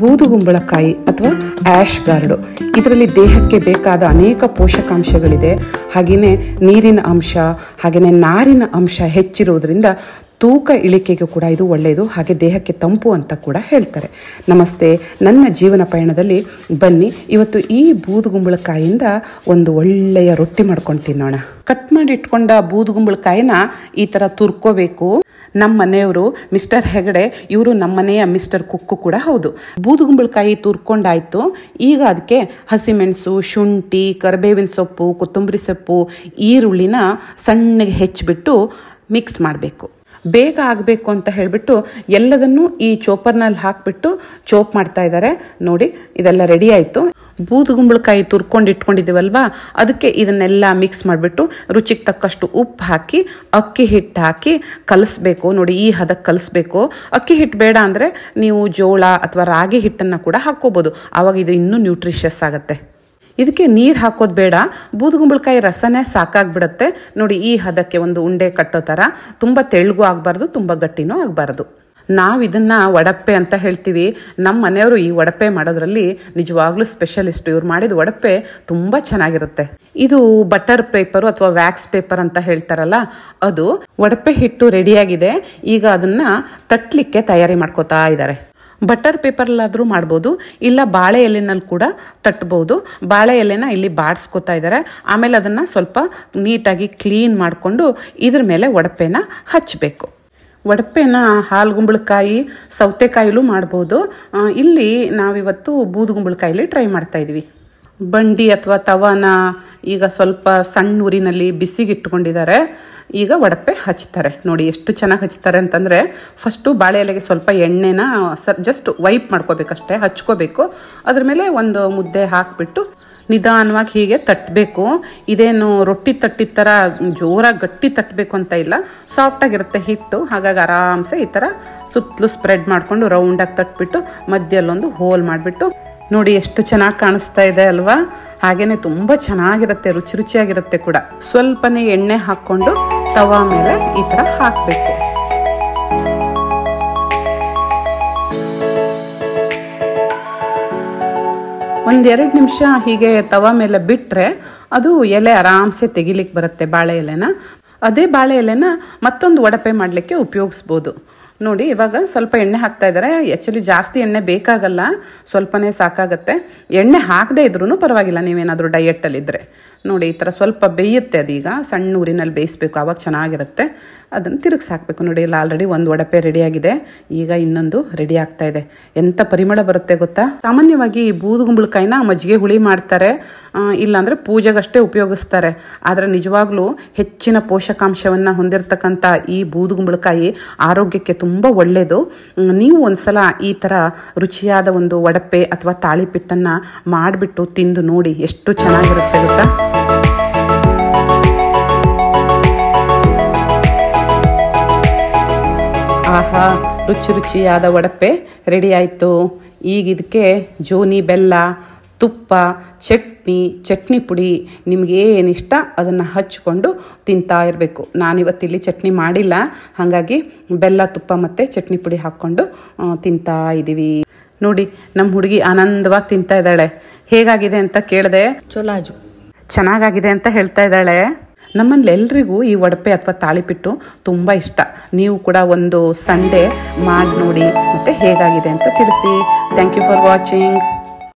ಬೂದುಗುಂಬಳಕಾಯಿ ಅಥವಾ ಆಶ್ ಗಾರ್ಡು. ಇದರಲ್ಲಿ ದೇಹಕ್ಕೆ ಬೇಕಾದ ಅನೇಕ ಪೋಷಕಾಂಶಗಳಿದೆ. ಹಾಗೆಯೇ ನೀರಿನ ಅಂಶ ಹಾಗೆಯೇ ನಾರಿನ ಅಂಶ ಹೆಚ್ಚಿರುವುದರಿಂದ ತೂಕ ಇಳಿಕೆಗೂ ಕೂಡ ಇದು ಒಳ್ಳೆಯದು. ಹಾಗೆ ದೇಹಕ್ಕೆ ತಂಪು ಅಂತ ಕೂಡ ಹೇಳ್ತಾರೆ. ನಮಸ್ತೆ, ನನ್ನ ಜೀವನ ಪಯಣದಲ್ಲಿ ಬನ್ನಿ. ಇವತ್ತು ಈ ಬೂದುಗುಂಬಳಕಾಯಿಯಿಂದ ಒಂದು ಒಳ್ಳೆಯ ರೊಟ್ಟಿ ಮಾಡ್ಕೊಂಡು ತಿನ್ನೋಣ. ಕಟ್ ಮಾಡಿ ಇಟ್ಕೊಂಡ ಬೂದುಗುಂಬಳಕಾಯಿನ ಈ ಥರ ತುರ್ಕೋಬೇಕು. ನಮ್ಮ ಮನೆಯವರು ಮಿಸ್ಟರ್ ಹೆಗಡೆ, ಇವರು ನಮ್ಮ ಮನೆಯ ಮಿಸ್ಟರ್ ಕುಕ್ಕು ಕೂಡ ಹೌದು. ಬೂದುಗುಂಬಳಕಾಯಿ ತುರ್ಕೊಂಡಾಯ್ತು. ಈಗ ಅದಕ್ಕೆ ಹಸಿಮೆಣಸು ಶುಂಠಿ, ಕರಿಬೇವಿನ ಸೊಪ್ಪು, ಕೊತ್ತಂಬರಿ ಸೊಪ್ಪು, ಈರುಳ್ಳಿನ ಸಣ್ಣಗೆ ಹೆಚ್ಚಿಬಿಟ್ಟು ಮಿಕ್ಸ್ ಮಾಡಬೇಕು. ಬೇಗ ಆಗಬೇಕು ಅಂತ ಹೇಳಿಬಿಟ್ಟು ಎಲ್ಲದನ್ನು ಈ ಚೋಪರ್ನಲ್ಲಿ ಹಾಕಿಬಿಟ್ಟು ಚೋಪ್ ಮಾಡ್ತಾ ಇದ್ದಾರೆ. ನೋಡಿ, ಇದೆಲ್ಲ ರೆಡಿ ಆಯಿತು. ಬೂದುಗುಂಬಳಕಾಯಿ ತುರ್ಕೊಂಡು ಇಟ್ಕೊಂಡಿದ್ದೀವಲ್ವಾ? ಅದಕ್ಕೆ ಇದನ್ನೆಲ್ಲ ಮಿಕ್ಸ್ ಮಾಡಿಬಿಟ್ಟು ರುಚಿಗೆ ತಕ್ಕಷ್ಟು ಉಪ್ಪು ಹಾಕಿ, ಅಕ್ಕಿ ಹಿಟ್ಟು ಹಾಕಿ ಕಲಿಸ್ಬೇಕು. ನೋಡಿ, ಈ ಹದಕ್ಕೆ ಕಲಿಸ್ಬೇಕು. ಅಕ್ಕಿ ಹಿಟ್ಟು ಬೇಡ ಅಂದರೆ ನೀವು ಜೋಳ ಅಥವಾ ರಾಗಿ ಹಿಟ್ಟನ್ನು ಕೂಡ ಹಾಕ್ಕೋಬೋದು. ಆವಾಗ ಇದು ಇನ್ನೂ ನ್ಯೂಟ್ರಿಷಿಯಸ್ ಆಗುತ್ತೆ. ಇದಕ್ಕೆ ನೀರು ಹಾಕೋದು ಬೇಡ. ಬೂದುಗುಂಬಳಕಾಯಿ ರಸನೇ ಸಾಕಾಗ್ಬಿಡುತ್ತೆ. ನೋಡಿ, ಈ ಹದಕ್ಕೆ ಒಂದು ಉಂಡೆ ಕಟ್ಟೋ ಥರ ತುಂಬ ತೆಳ್ಳಗೂ ಆಗಬಾರ್ದು, ತುಂಬ ಗಟ್ಟಿನೂ ಆಗಬಾರ್ದು. ನಾವು ಇದನ್ನು ವಡಪ್ಪೆ ಅಂತ ಹೇಳ್ತೀವಿ. ನಮ್ಮ ಮನೆಯವರು ಈ ವಡಪ್ಪೆ ಮಾಡೋದ್ರಲ್ಲಿ ನಿಜವಾಗ್ಲೂ ಸ್ಪೆಷಲಿಸ್ಟ್. ಇವ್ರು ಮಾಡಿದ ವಡಪ್ಪೆ ತುಂಬ ಚೆನ್ನಾಗಿರುತ್ತೆ. ಇದು ಬಟರ್ ಪೇಪರು ಅಥವಾ ವ್ಯಾಕ್ಸ್ ಪೇಪರ್ ಅಂತ ಹೇಳ್ತಾರಲ್ಲ, ಅದು ವಡಪ್ಪೆ ಹಿಟ್ಟು ರೆಡಿಯಾಗಿದೆ. ಈಗ ಅದನ್ನು ತಟ್ಟಲಿಕ್ಕೆ ತಯಾರಿ ಮಾಡ್ಕೋತಾ ಇದ್ದಾರೆ. ಬಟರ್ ಪೇಪರ್ಲಾದರೂ ಮಾಡ್ಬೋದು, ಇಲ್ಲ ಬಾಳೆ ಎಲೆನಲ್ಲಿ ಕೂಡ ತಟ್ಬೋದು. ಬಾಳೆ ಎಲೆನ ಇಲ್ಲಿ ಬಾಡಿಸ್ಕೋತಾ ಇದ್ದಾರೆ. ಆಮೇಲೆ ಅದನ್ನು ಸ್ವಲ್ಪ ನೀಟಾಗಿ ಕ್ಲೀನ್ ಮಾಡಿಕೊಂಡು ಇದ್ರ ಮೇಲೆ ಒಡಪೆನ ಹಚ್ಚಬೇಕು ಒಡಪೆನ ಹಾಲ್ಗುಂಬಳಕಾಯಿ ಸೌತೆಕಾಯಿಲೂ ಮಾಡ್ಬೋದು. ಇಲ್ಲಿ ನಾವಿವತ್ತು ಬೂದುಗುಂಬಳಕಾಯಿಲಿ ಟ್ರೈ ಮಾಡ್ತಾ ಇದ್ವಿ. ಬಂಡಿ ಅಥವಾ ತವಾನ ಈಗ ಸ್ವಲ್ಪ ಸಣ್ಣ ಊರಿನಲ್ಲಿ ಬಿಸಿಗಿಟ್ಕೊಂಡಿದ್ದಾರೆ. ಈಗ ಒಡಪೆ ಹಚ್ತಾರೆ. ನೋಡಿ ಎಷ್ಟು ಚೆನ್ನಾಗಿ ಹಚ್ತಾರೆ ಅಂತಂದರೆ ಫಸ್ಟು ಬಾಳೆ ಎಲೆಗೆ ಸ್ವಲ್ಪ ಎಣ್ಣೆನ ಸ ಜಸ್ಟ್ ವೈಪ್ ಮಾಡ್ಕೋಬೇಕಷ್ಟೇ, ಹಚ್ಕೋಬೇಕು. ಅದ್ರ ಮೇಲೆ ಒಂದು ಮುದ್ದೆ ಹಾಕಿಬಿಟ್ಟು ನಿಧಾನವಾಗಿ ಹೀಗೆ ತಟ್ಟಬೇಕು ಇದೇನು ರೊಟ್ಟಿ ತಟ್ಟಿದ ಥರ ಜೋರಾಗಿ ಗಟ್ಟಿ ತಟ್ಟಬೇಕು ಅಂತ ಇಲ್ಲ. ಸಾಫ್ಟಾಗಿರುತ್ತೆ ಹಿಟ್ಟು. ಹಾಗಾಗಿ ಆರಾಮ್ಸೆ ಈ ಥರ ಸುತ್ತಲೂ ಸ್ಪ್ರೆಡ್ ಮಾಡಿಕೊಂಡು ರೌಂಡಾಗಿ ತಟ್ಬಿಟ್ಟು ಮಧ್ಯಲ್ಲೊಂದು ಹೋಲ್ ಮಾಡಿಬಿಟ್ಟು ನೋಡಿ ಎಷ್ಟು ಚೆನ್ನಾಗಿ ಕಾಣಿಸ್ತಾ ಇದೆ ಅಲ್ವಾ? ಹಾಗೇನೆ ತುಂಬ ಚೆನ್ನಾಗಿರುತ್ತೆ, ರುಚಿ ರುಚಿಯಾಗಿರುತ್ತೆ ಕೂಡ. ಸ್ವಲ್ಪನೇ ಎಣ್ಣೆ ಹಾಕ್ಕೊಂಡು ತವಾ ಮೇಲೆ ಈ ಥರ ಹಾಕಬೇಕು. ಒಂದೆರಡು ನಿಮಿಷ ಹೀಗೆ ತವ ಮೇಲೆ ಬಿಟ್ಟರೆ ಅದು ಎಲೆ ಆರಾಮ್ಸೆ ತೆಗಿಲಿಕ್ಕೆ ಬರುತ್ತೆ ಬಾಳೆ ಎಲೆನ. ಅದೇ ಬಾಳೆ ಎಲೆನ ಮತ್ತೊಂದು ಒಡಪೆ ಮಾಡಲಿಕ್ಕೆ ಉಪಯೋಗಿಸ್ಬೋದು. ನೋಡಿ, ಇವಾಗ ಸ್ವಲ್ಪ ಎಣ್ಣೆ ಹಾಕ್ತಾ ಇದ್ದಾರೆ ಆ್ಯಕ್ಚುಲಿ ಜಾಸ್ತಿ ಎಣ್ಣೆ ಬೇಕಾಗಲ್ಲ. ಸ್ವಲ್ಪನೇ ಸಾಕಾಗತ್ತೆ. ಎಣ್ಣೆ ಹಾಕದೇ ಇದ್ರೂ ಪರವಾಗಿಲ್ಲ. ನೀವೇನಾದರೂ ಡಯೆಟ್ಟಲ್ಲಿದ್ದರೆ ನೋಡಿ, ಈ ಥರ ಸ್ವಲ್ಪ ಬೇಯುತ್ತೆ ಅದೀಗ. ಸಣ್ಣ ಊರಿನಲ್ಲಿ ಬೇಯಿಸ್ಬೇಕು ಆವಾಗ ಚೆನ್ನಾಗಿರುತ್ತೆ. ಅದನ್ನು ತಿರುಗಿಸಿ ಹಾಕಬೇಕು. ನೋಡಿ ಇಲ್ಲಿ ಆಲ್ರೆಡಿ ಒಂದು ಒಡಪೆ ರೆಡಿಯಾಗಿದೆ ಈಗ ಇನ್ನೊಂದು ರೆಡಿ ಆಗ್ತಾ ಇದೆ. ಎಂಥ ಪರಿಮಳ ಬರುತ್ತೆ ಗೊತ್ತಾ? ಸಾಮಾನ್ಯವಾಗಿ ಈ ಬೂದುಗುಂಬಳಕಾಯಿನ ಮಜ್ಜಿಗೆ ಹುಳಿ ಮಾಡ್ತಾರೆ. ಇಲ್ಲಾಂದರೆ ಪೂಜೆಗಷ್ಟೇ ಉಪಯೋಗಿಸ್ತಾರೆ. ಆದರೆ ನಿಜವಾಗ್ಲೂ ಹೆಚ್ಚಿನ ಪೋಷಕಾಂಶವನ್ನು ಹೊಂದಿರತಕ್ಕಂಥ ಈ ಬೂದುಗುಂಬಳಕಾಯಿ ಆರೋಗ್ಯಕ್ಕೆ ತುಂಬ ಒಳ್ಳೆಯದು ನೀವು ನೀವು ಒಂದ್ಸಲ ಈ ಥರ ರುಚಿಯಾದ ಒಂದು ಒಡಪೆ ಅಥವಾ ತಾಳಿಪಿಟ್ಟನ್ನು ಮಾಡಿಬಿಟ್ಟು ತಿಂದು ನೋಡಿ, ಎಷ್ಟು ಚೆನ್ನಾಗಿರುತ್ತೆ ಗೊತ್ತಾ? ಆಹಾ ರುಚಿ ರುಚಿಯಾದ ವಡಪೆ ರೆಡಿ ಆಯಿತು. ಈಗ ಇದಕ್ಕೆ ಜೋನಿ ಬೆಲ್ಲ ತುಪ್ಪ ಚಟ್ನಿ ಚಟ್ನಿ ಪುಡಿ ನಿಮಗೆ ಏನಿಷ್ಟ ಅದನ್ನು ಹಚ್ಕೊಂಡು ತಿಂತಾ ಇರಬೇಕು. ನಾನಿವತ್ತಿಲ್ಲಿ ಚಟ್ನಿ ಮಾಡಿಲ್ಲ. ಹಾಗಾಗಿ ಬೆಲ್ಲ ತುಪ್ಪ ಮತ್ತು ಚಟ್ನಿ ಪುಡಿ ಹಾಕ್ಕೊಂಡು ತಿಂತಾ ಇದ್ದೀವಿ ನೋಡಿ ನಮ್ಮ ಹುಡುಗಿ ಆನಂದವಾಗಿ ತಿಂತಾ ಇದ್ದಾಳೆ. ಹೇಗಾಗಿದೆ ಅಂತ ಕೇಳಿದೆ? ಚೊಲಾಜು. ಚೆನ್ನಾಗಾಗಿದೆ ಅಂತ ಹೇಳ್ತಾ ಇದ್ದಾಳೆ. ನಮ್ಮಲ್ಲಿ ಎಲ್ರಿಗೂ ಈ ಒಡಪೆ ಅಥವಾ ತಾಳಿಪಿಟ್ಟು ತುಂಬ ಇಷ್ಟ. ನೀವು ಕೂಡ ಒಂದು ಸಂಡೇ ಮಾಡಿ ನೋಡಿ ಮತ್ತು ಹೇಗಾಗಿದೆ ಅಂತ ತಿಳಿಸಿ. Thank you for watching